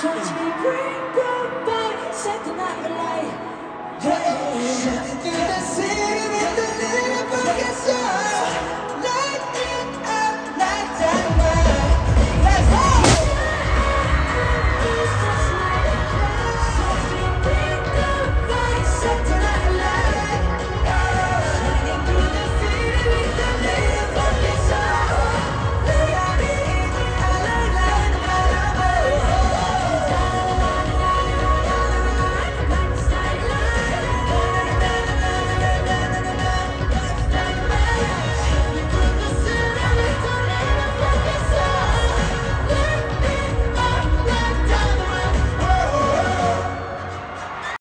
Shut it down.